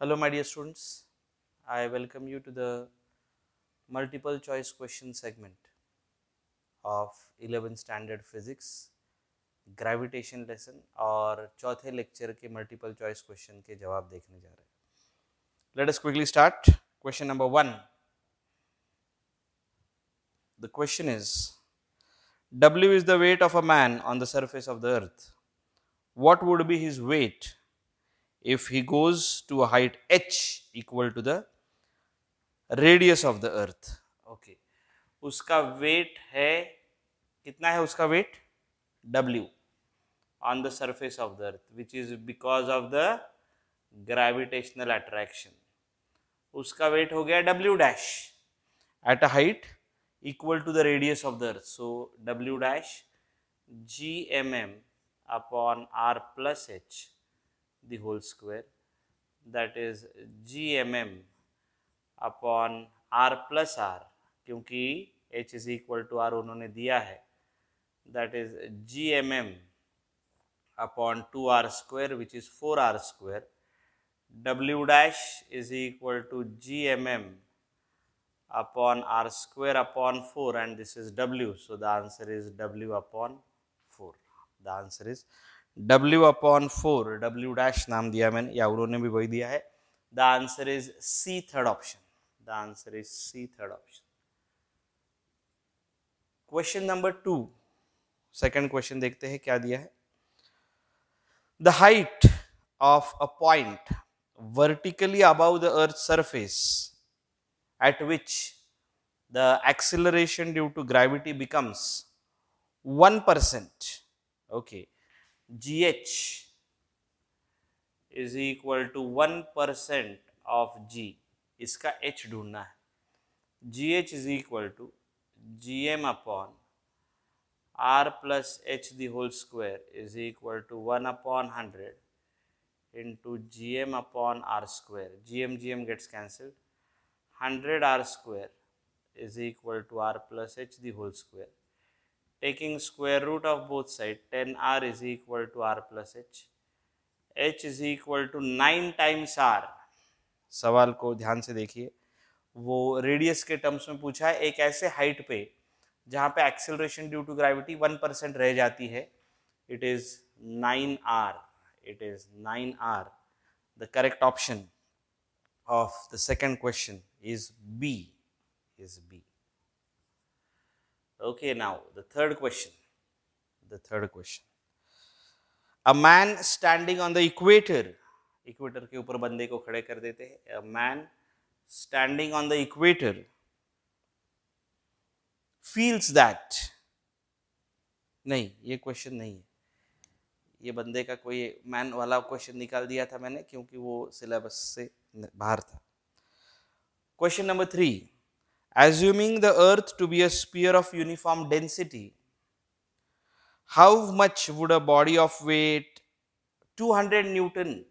Hello, my dear students. I welcome you to the multiple choice question segment of 11th standard physics gravitation lesson और चौथे lecture के multiple choice question के जवाब देखने जा रहे हैं let us quickly start question number one the question is W is the weight of a man on the surface of the earth. What would be his weight if he goes to a height h equal to the radius of the earth? Okay. उसका weight है कितना है उसका weight? W on the surface of the earth, which is because of the gravitational attraction. उसका weight हो गया W dash at a height equal to the radius of the earth. So W dash gmm upon r plus h the whole square that is gmm upon r plus r क्योंकि h is equal to r उन्होंने दिया है that is gmm upon 2r square which is 4r square w dash is equal to gmm upon r square upon 4 and this is w so the answer is w upon 4 the answer is W upon four W dash नाम दिया मैंने, या उन्होंने भी वही दिया है। The answer is C third option the answer is C third option question number two second question देखते हैं, क्या दिया है? The height of a point vertically above the earth surface at which the acceleration due to gravity becomes one percent okay. gh is equal to 1% of g. इसका h ढूंढना है gh is equal to gm upon r plus h the whole square is equal to 1 upon 100 into gm upon r square. gm gm gets cancelled. 100 r square is equal to r plus h the whole square. Taking square root of both sides, 10 r is equal to r plus h. h is equal to 9 times r. सवाल को ध्यान से देखिए वो radius के terms में पूछा है एक ऐसे हाइट पे जहाँ पे acceleration due to gravity one percent रह जाती है it is nine R it is nine R the correct option of the second question is B is B. Okay, now the third question. The third question. A man standing on the equator. Equator के ऊपर बंदे को खड़े कर देते हैं man standing on the equator feels that नहीं ये क्वेश्चन नहीं है ये बंदे का कोई मैन वाला क्वेश्चन निकाल दिया था मैंने क्योंकि वो सिलेबस से बाहर था question number three assuming the earth to be a sphere of uniform density, how much would a body of weight 200 Newton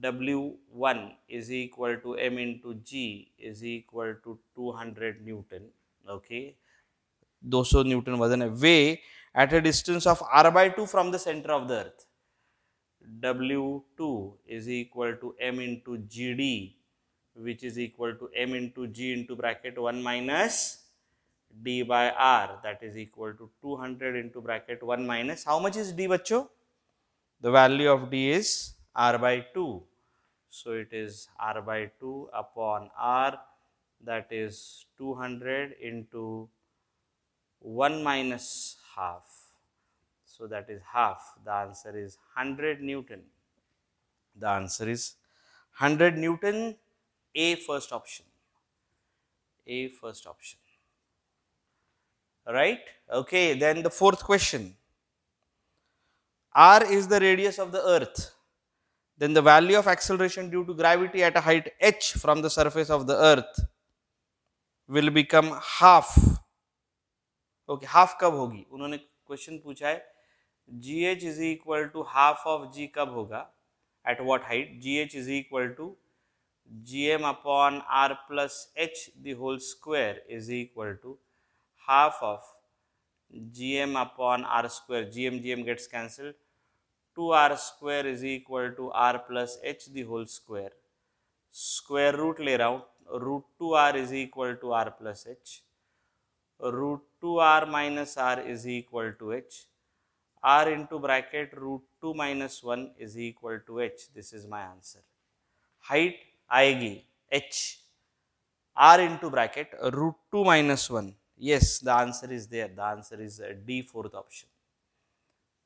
W1 is equal to M into G is equal to 200 Newton, okay. 200 Newton was a way at a distance of r by 2 from the center of the earth. W2 is equal to M into GD which is equal to m into g into bracket 1 minus d by r that is equal to 200 into bracket 1 minus. How much is d bachcho the value of d is r by 2 so it is r by 2 upon r that is 200 into 1 minus half. So that is half. The answer is 100 newton. The answer is 100 newton a first option a first option right okay then the fourth question r is the radius of the earth then the value of acceleration due to gravity at a height h from the surface of the earth will become half okay half कब होगी उन्होंने question पूछा है g h is equal to half of g कब होगा at what height g h is equal to gm upon r plus h the whole square is equal to half of gm upon r square. gm gm gets cancelled. 2r square is equal to r plus h the whole square. square root lay out root 2r is equal to r plus h. root 2r minus r is equal to h. r into bracket root 2 minus 1 is equal to h. this is my answer. height आएगी H R into bracket root two minus one yes the answer is there the answer is D fourth option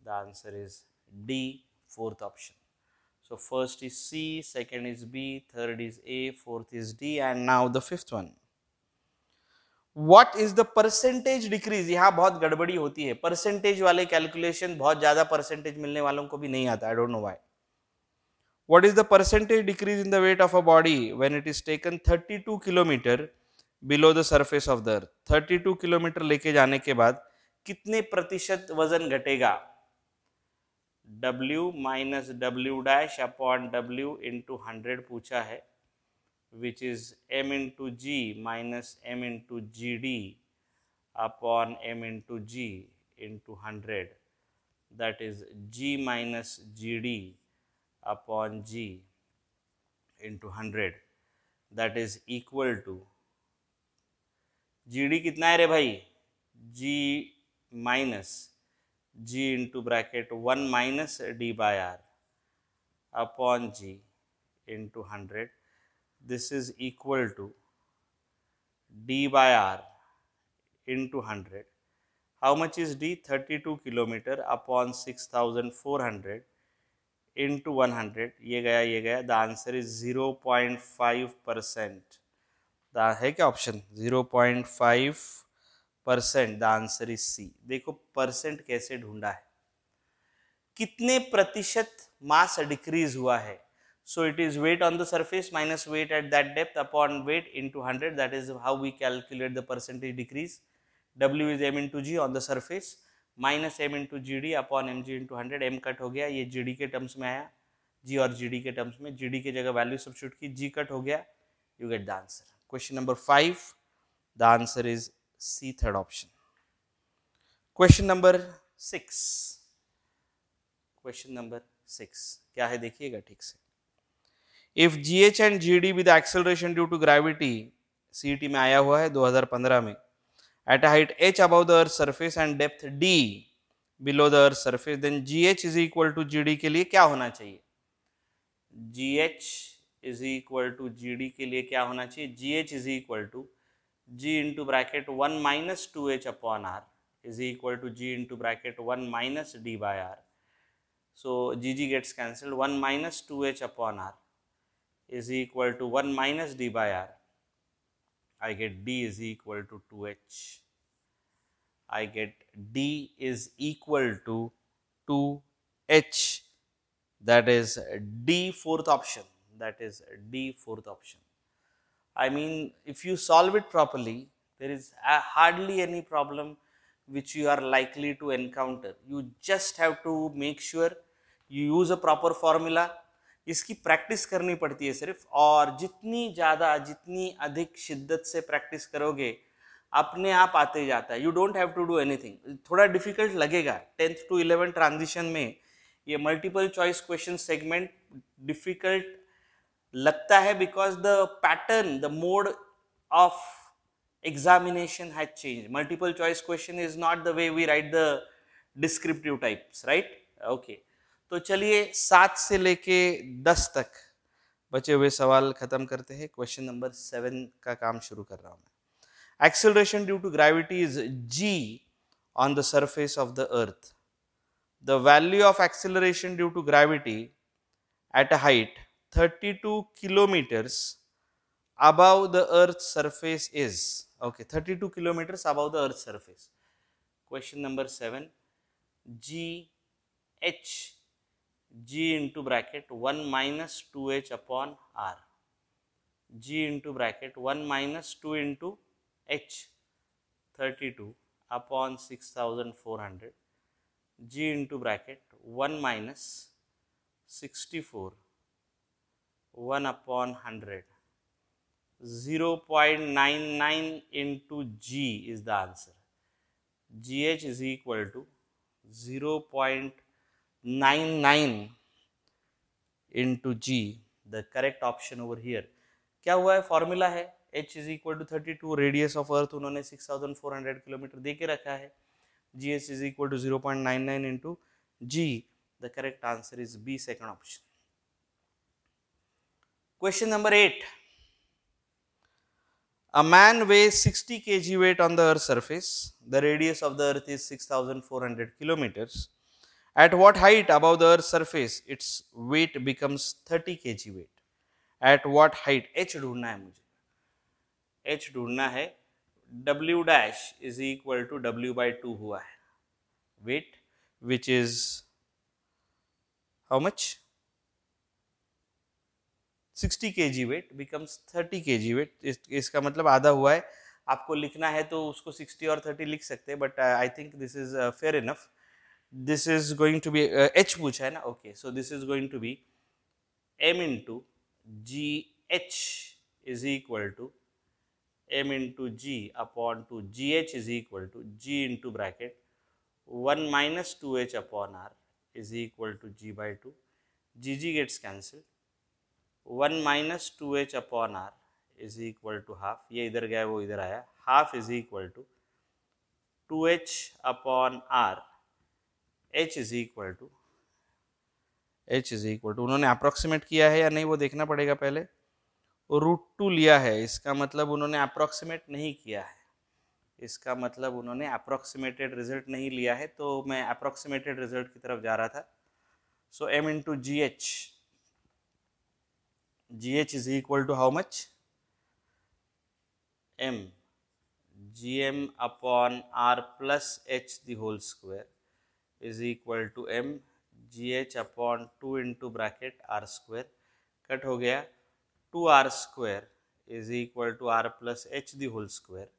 the answer is D fourth option so first is C second is B third is A fourth is D and now the fifth one what is the percentage decrease यहाँ बहुत गड़बड़ी होती है। Percentage वाले calculation बहुत ज़्यादा percentage मिलने वालों को भी नहीं आता। I don't know why what is the percentage decrease in the weight of a body when it is taken 32 kilometer below the surface of the earth 32 kilometre लेके जाने के बाद कितने प्रतिशत वज़न घटेगा W minus W dash upon W into hundred पूछा है which is m into G minus M into G D upon M into G into hundred that is g minus gd upon g into 100 that is equal to gd कितना है रे भाई g minus g into bracket 1 minus d by r upon g into 100 this is equal to d by r into 100 how much is d 32 kilometer upon 6400 into one hundred ये गया ये गया the answer is zero point five percent है क्या option zero point five percent the answer is C देखो percent कैसे ढूंढा है? कितने प्रतिशत मास डिक्रीज हुआ है? So it is weight on the surface minus weight at that depth upon weight into hundred that is how we calculate the percentage decrease W is M into G on the surface minus M into G D upon M G into hundred M cut हो गया, ये G D के terms में आया। जी और G D के terms में G D की जगह वैल्यू सब्सिट्यूट की जी कट हो गया। You get the answer question number five the answer is C third option question number six question number six क्या है? देखिएगा ठीक से। If G H and G D with acceleration due to gravity C में आया हुआ है 2015 में। At a height h above the earth surface and depth d below the earth surface then gh is equal to gd के लिए क्या होना चाहिए gh is equal to gd के लिए क्या होना चाहिए gh is equal to g into bracket 1 minus 2h upon r is equal to g into bracket 1 minus d by r so gg gets cancelled 1 minus 2h upon r is equal to 1 minus d by r I get D is equal to 2H. I get D is equal to 2H. That is D fourth option. That is D fourth option. I mean, if you solve it properly, there is uh, hardly any problem which you are likely to encounter. You just have to make sure you use a proper formula इसकी practice करनी पड़ती है सिर्फ़। और जितनी ज़्यादा, जितनी अधिक शिद्दत से प्रैक्टिस करोगे, अपने आप आते जाता है। You don't have to do anything थोड़ा डिफ़िकल्ट लगेगा। टेंथ टू इलेवन ट्रांजिशन में ये multiple choice question segment difficult लगता है because the pattern the mode of examination has change multiple choice question is not the way we write the descriptive types right okay तो चलिए सात से लेके दस तक बचे हुए सवाल खत्म करते हैं। क्वेश्चन नंबर सेवन का काम शुरू कर रहा हूँ मैं। Acceleration due to gravity is G on the surface of the earth the value of acceleration due to gravity at a height 32 kilometers above the earth's surface is. Okay 32 kilometers above the earth's surface. Question number 7 g h g into bracket 1 minus 2h upon r. G into bracket 1 minus 2 into h 32 upon 6400 g into bracket 1 minus 64 1 upon 100 0.99 into g is the answer. Gh is equal to 0. nine nine into g, the correct option over here. क्या हुआ है? Formula है। H is equal to thirty two radius of earth उन्होंने six thousand four hundred kilometre दे के रखा है। G S is equal to zero point nine nine into G the correct answer is B second option question number eight a man weigh sixty K G weight on the earth surface the radius of the earth is six thousand four hundred kilometres at what height above the earth's surface its weight becomes 30 kg weight at what height h ढूंढना है मुझे h ढूंढना है w dash is equal to w by 2 हुआ है weight which is how much 60 kg weight becomes 30 kg weight इस, इसका मतलब आधा हुआ है आपको लिखना है तो उसको 60 और 30 लिख सकते हैं but I think this is fair enough this is going to be h पूछा है ना okay so this is going to be m into g h is equal to m into g upon two g h is equal to g into bracket one minus two h upon R is equal to g by two g g gets cancel one minus two h upon R is equal to half ये इधर गया वो इधर आया half is equal to two h upon H is equal to H is equal to उन्होंने approximate किया है या नहीं वो देखना पड़ेगा पहले। रूट टू लिया है, इसका मतलब उन्होंने अप्रोक्सीमेट नहीं किया है। इसका मतलब उन्होंने अप्रोक्सीमेटेड रिज़ल्ट नहीं लिया है तो मैं अप्रोक्सीमेटेड रिज़ल्ट की तरफ़ जा रहा था। So M into G H G H is equal to how much M G M upon R plus H the whole square is equal to M G H upon two into bracket R square cut हो गया. Two R square is equal to R plus H the whole square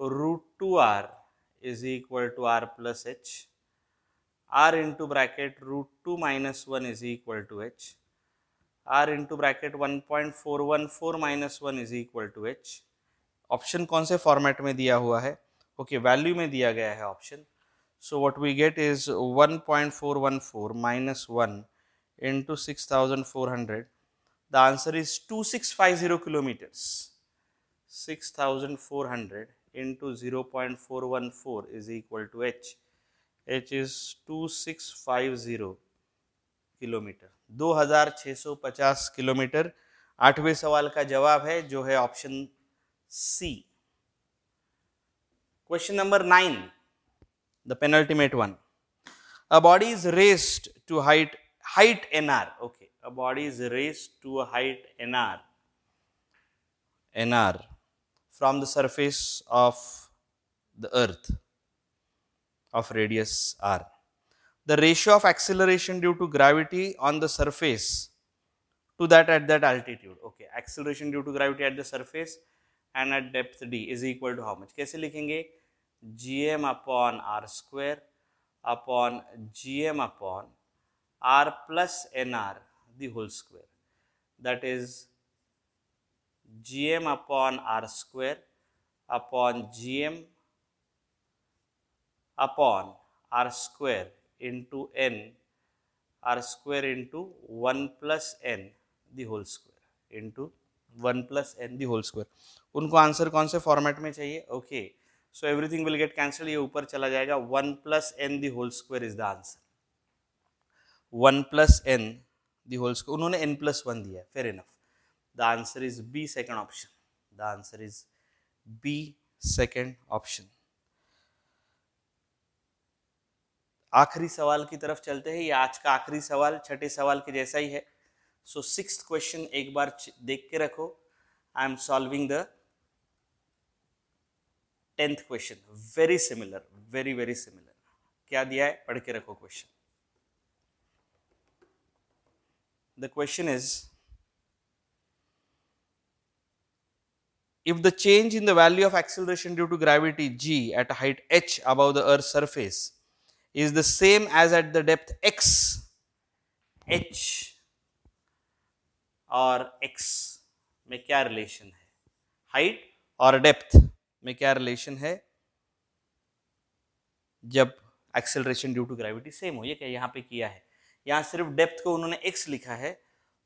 root two R is equal to R plus H R into bracket root two minus one is equal to H R into bracket one point four one four minus one is equal to H option कौन से format में दिया हुआ है? Okay okay, value में दिया गया है option So what we get is 1.414 minus 1 into 6400 the answer is 2650 kilometers 6400 into 0.414 is equal to h. h is 2650 kilometre 2650 kilometre आठवें सवाल का जवाब है जो है option C question number nine The penultimate one a body is raised to height height n R okay a body is raised to height n R n R from the surface of the earth of radius r. The ratio of acceleration due to gravity on the surface to that at that altitude. Okay, acceleration due to gravity at the surface and at depth d is equal to how much? कैसे लिखेंगे? Gm upon r square upon gm upon r plus nr the whole square. That is gm upon r square upon gm upon r square into n r square into 1 plus n the whole square into 1 plus n the whole square उनको answer कौन से format में चाहिए okay so everything will get cancel ये ऊपर चला जाएगा। 1 plus N the whole square is the answer 1 plus N the whole square उन्होंने n प्लस वन दिया fair enough The answer is B, second option. The answer is B, second option. आखिरी सवाल की तरफ़ चलते हैं। ये आज का आखिरी सवाल छठे सवाल के जैसा ही है। सो सिक्स क्वेश्चन एक बार देख के रखो। I am solving the tenth question very similar very very similar क्या दिया है पढ़ के रखो question the question is if the change in the value of acceleration due to gravity g at a height h above the earth's surface is the same as at the depth x h और x में क्या relation है height और depth में क्या relation है? जब acceleration due to gravity same हो, ये क्या यहाँ पे किया है? यहाँ सिर्फ़ डेप्थ को उन्होंने एक्स लिखा है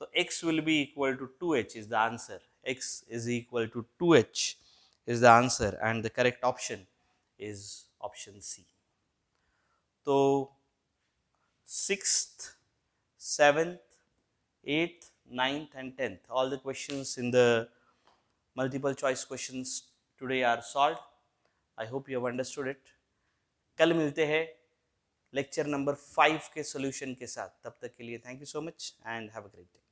तो X will be equal to two H is the answer X is equal to two H is the answer and the correct option is option C तो six seventh eighth ninth and tenth all the question in the multiple choice question today are solve I hope you have understood it कल मिलते हैं lecture number five के solution के साथ. तब तक के लिए thank you so much and have a great day